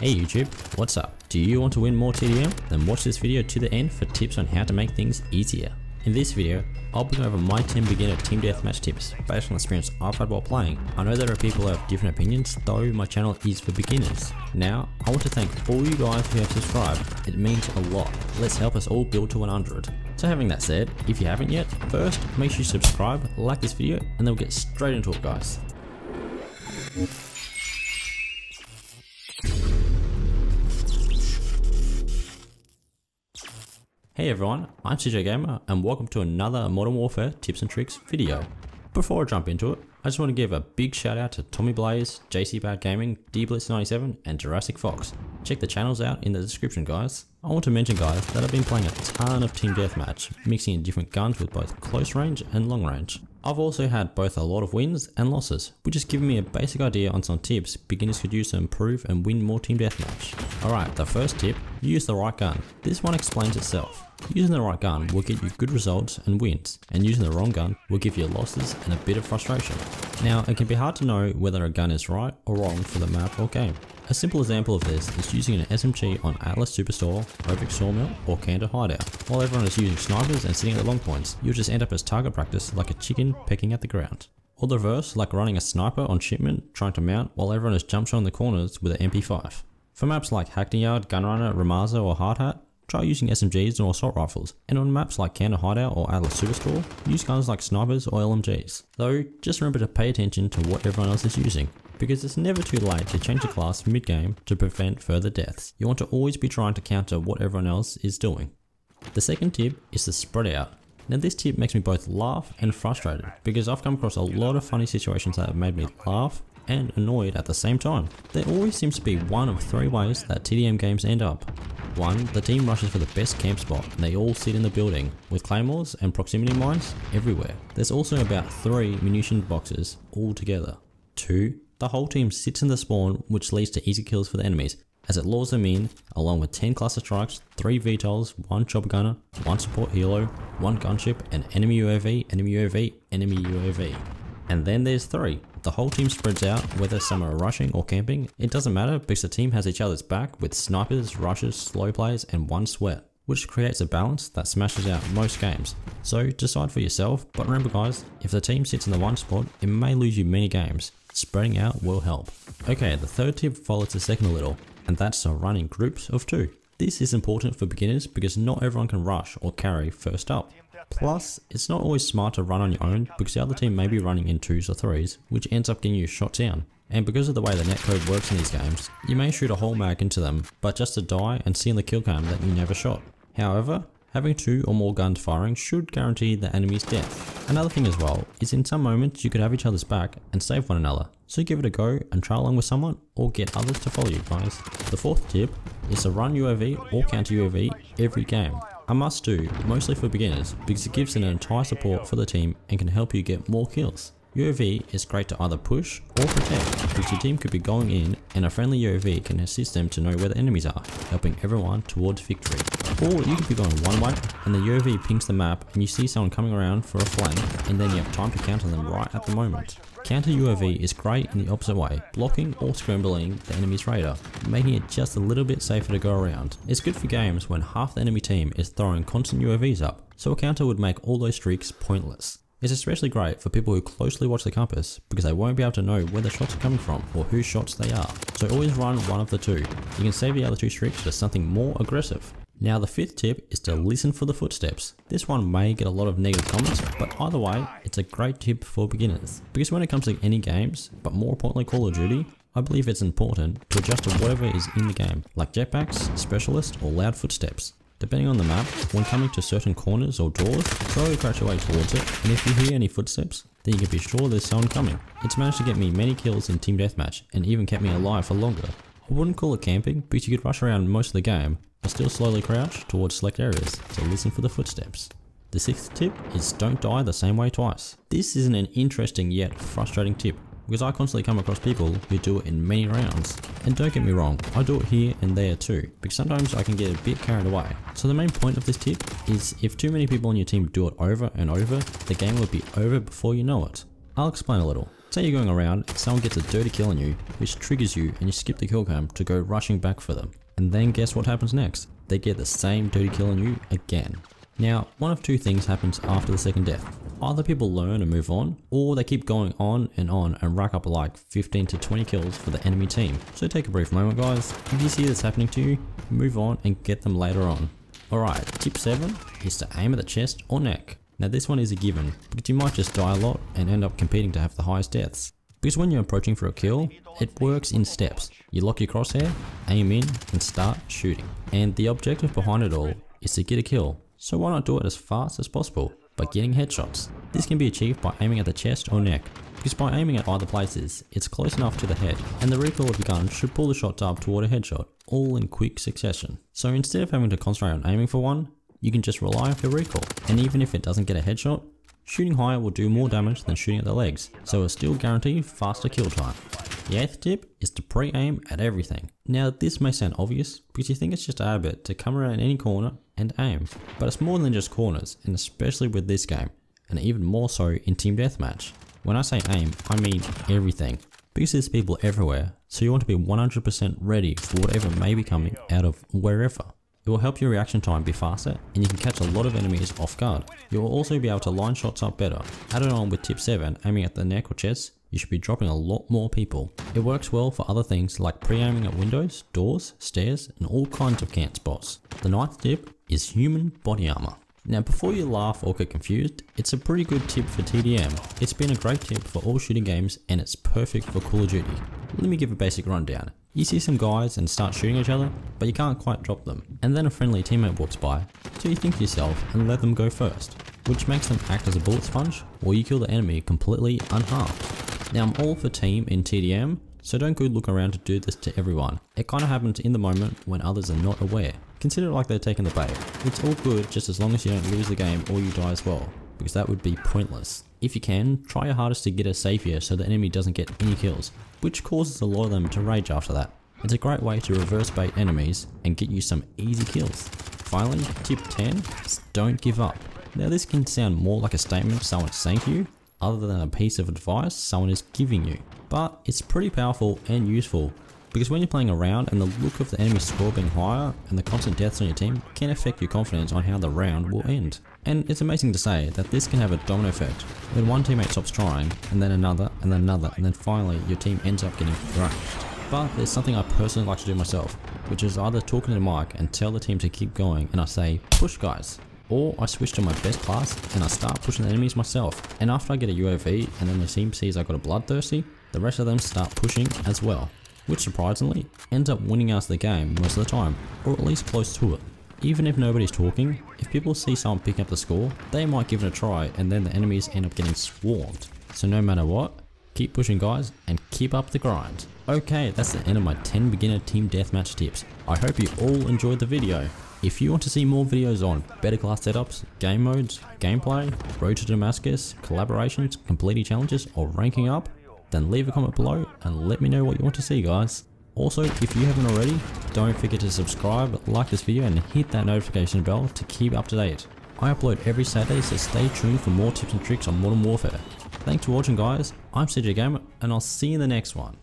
Hey YouTube, what's up? Do you want to win more TDM? Then watch this video to the end for tips on how to make things easier. In this video, I'll bring over my 10 beginner team deathmatch tips based on experience I've had while playing. I know there are people who have different opinions, though my channel is for beginners. Now, I want to thank all you guys who have subscribed, it means a lot. Let's help us all build to 100. So having that said, if you haven't yet, first make sure you subscribe, like this video, and then we'll get straight into it guys. Hey everyone, I'm CJ Gamer and welcome to another Modern Warfare tips and tricks video. Before I jump into it, I just want to give a big shout out to Tommy Blaze, JC Bad Gaming, DBlitz97 and Jurassic Fox. Check the channels out in the description guys. I want to mention guys that I've been playing a ton of team deathmatch, mixing in different guns with both close range and long range. I've also had both a lot of wins and losses, which has given me a basic idea on some tips beginners could use to improve and win more team deathmatch. Alright, the first tip, use the right gun. This one explains itself. Using the right gun will get you good results and wins, and using the wrong gun will give you losses and a bit of frustration. Now, it can be hard to know whether a gun is right or wrong for the map or game. A simple example of this is using an SMG on Atlas Superstore, Hovec Sawmill, or Khandor Hideout. While everyone is using snipers and sitting at the long points, you'll just end up as target practice like a chicken pecking at the ground. Or the reverse, like running a sniper on shipment trying to mount while everyone is jump shot in the corners with an MP5. For maps like Hackney Yard, Gunrunner, Rammaza or Hard Hat, try using SMGs or assault rifles, and on maps like Khandor Hideout or Atlas Superstore, use guns like snipers or LMGs. Though, just remember to pay attention to what everyone else is using, because it's never too late to change a class mid-game to prevent further deaths. You want to always be trying to counter what everyone else is doing. The second tip is to spread out. Now this tip makes me both laugh and frustrated because I've come across a lot of funny situations that have made me laugh and annoyed at the same time. There always seems to be one of three ways that TDM games end up. 1. The team rushes for the best camp spot and they all sit in the building, with claymores and proximity mines everywhere. There's also about 3 munition boxes all together. 2. The whole team sits in the spawn which leads to easy kills for the enemies, as it lures them in along with 10 cluster strikes, 3 VTOLs, 1 chopper gunner, 1 support helo, 1 gunship, an enemy UAV, enemy UAV, enemy UAV. And then there's 3. The whole team spreads out, whether some are rushing or camping, it doesn't matter because the team has each other's back with snipers, rushes, slow players and one sweat, which creates a balance that smashes out most games. So decide for yourself, but remember guys, if the team sits in the one spot, it may lose you many games. Spreading out will help. Okay, the third tip follows the second a little, and that's to run in groups of two. This is important for beginners because not everyone can rush or carry first up. Plus, it's not always smart to run on your own because the other team may be running in twos or threes, which ends up getting you shot down. And because of the way the netcode works in these games, you may shoot a whole mag into them, but just to die and see in the kill cam that you never shot. However, having two or more guns firing should guarantee the enemy's death. Another thing as well is in some moments you could have each other's back and save one another, so give it a go and try along with someone or get others to follow you guys. The fourth tip is to run UAV or counter UAV every game. A must do, mostly for beginners, because it gives an entire support for the team and can help you get more kills. UAV is great to either push or protect, because your team could be going in and a friendly UAV can assist them to know where the enemies are, helping everyone towards victory. Or you could be going one way and the UAV pings the map and you see someone coming around for a flank and then you have time to counter them right at the moment. Counter UAV is great in the opposite way, blocking or scrambling the enemy's radar, making it just a little bit safer to go around. It's good for games when half the enemy team is throwing constant UAVs up, so a counter would make all those streaks pointless. It's especially great for people who closely watch the compass because they won't be able to know where the shots are coming from or whose shots they are. So always run one of the two. You can save the other two streaks for something more aggressive. Now the fifth tip is to listen for the footsteps. This one may get a lot of negative comments, but either way, it's a great tip for beginners. Because when it comes to any games, but more importantly Call of Duty, I believe it's important to adjust to whatever is in the game, like jetpacks, specialists, or loud footsteps. Depending on the map, when coming to certain corners or doors, slowly crouch your way towards it, and if you hear any footsteps, then you can be sure there's someone coming. It's managed to get me many kills in Team Deathmatch, and even kept me alive for longer. I wouldn't call it camping, because you could rush around most of the game, still slowly crouch towards select areas, so listen for the footsteps. The sixth tip is don't die the same way twice. This isn't an interesting yet frustrating tip, because I constantly come across people who do it in many rounds. And don't get me wrong, I do it here and there too, because sometimes I can get a bit carried away. So the main point of this tip is if too many people on your team do it over and over, the game will be over before you know it. I'll explain a little. Say you're going around and someone gets a dirty kill on you, which triggers you and you skip the kill cam to go rushing back for them. And then guess what happens next? They get the same dirty kill on you again. Now, one of two things happens after the second death. Either people learn and move on, or they keep going on and on and rack up like 15 to 20 kills for the enemy team. So take a brief moment guys, if you see this happening to you, move on and get them later on. Alright, tip 7 is to aim at the chest or neck. Now this one is a given, because you might just die a lot and end up competing to have the highest deaths. Because when you're approaching for a kill, it works in steps. You lock your crosshair, aim in, and start shooting. And the objective behind it all is to get a kill. So why not do it as fast as possible by getting headshots? This can be achieved by aiming at the chest or neck, because by aiming at either places, it's close enough to the head, and the recoil of the gun should pull the shots up toward a headshot, all in quick succession. So instead of having to concentrate on aiming for one, you can just rely on your recoil, and even if it doesn't get a headshot, shooting higher will do more damage than shooting at the legs, so it'll still guarantee faster kill time. The eighth tip is to pre-aim at everything. Now this may sound obvious because you think it's just a habit to come around any corner and aim, but it's more than just corners and especially with this game, and even more so in Team Deathmatch. When I say aim, I mean everything, because there's people everywhere, so you want to be 100% ready for whatever may be coming out of wherever. It will help your reaction time be faster and you can catch a lot of enemies off guard. You will also be able to line shots up better. Added on with tip 7, aiming at the neck or chest, you should be dropping a lot more people. It works well for other things like pre-aiming at windows, doors, stairs, and all kinds of camp spots. The ninth tip is human body armor. Now before you laugh or get confused, it's a pretty good tip for TDM. It's been a great tip for all shooting games and it's perfect for Call of Duty. Let me give a basic rundown. You see some guys and start shooting each other, but you can't quite drop them. And then a friendly teammate walks by, so you think to yourself and let them go first, which makes them act as a bullet sponge, or you kill the enemy completely unharmed. Now I'm all for team in TDM, so don't go look around to do this to everyone. It kind of happens in the moment when others are not aware. Consider it like they're taking the bait. It's all good just as long as you don't lose the game or you die as well, because that would be pointless. If you can, try your hardest to get a here so the enemy doesn't get any kills, which causes a lot of them to rage after that. It's a great way to reverse bait enemies and get you some easy kills. Finally, tip 10 is don't give up. Now this can sound more like a statement someone's saying to you, other than a piece of advice someone is giving you. But it's pretty powerful and useful because when you're playing around and the look of the enemy score being higher and the constant deaths on your team can affect your confidence on how the round will end. And it's amazing to say that this can have a domino effect. When one teammate stops trying, and then another, and then another, and then finally your team ends up getting thrashed. But there's something I personally like to do myself, which is either talking to the mic and tell the team to keep going and I say, push guys, or I switch to my best class and I start pushing the enemies myself. And after I get a UAV and then the team sees I got a bloodthirsty, the rest of them start pushing as well. Which surprisingly, ends up winning us the game most of the time, or at least close to it. Even if nobody's talking, if people see someone picking up the score, they might give it a try and then the enemies end up getting swarmed. So no matter what, keep pushing guys and keep up the grind. Okay, that's the end of my 10 beginner team deathmatch tips. I hope you all enjoyed the video. If you want to see more videos on better class setups, game modes, gameplay, road to Damascus, collaborations, completing challenges, or ranking up, then leave a comment below and let me know what you want to see guys. Also, if you haven't already, don't forget to subscribe, like this video and hit that notification bell to keep up to date. I upload every Saturday so stay tuned for more tips and tricks on Modern Warfare. Thanks for watching guys, I'm CJ Gamer and I'll see you in the next one.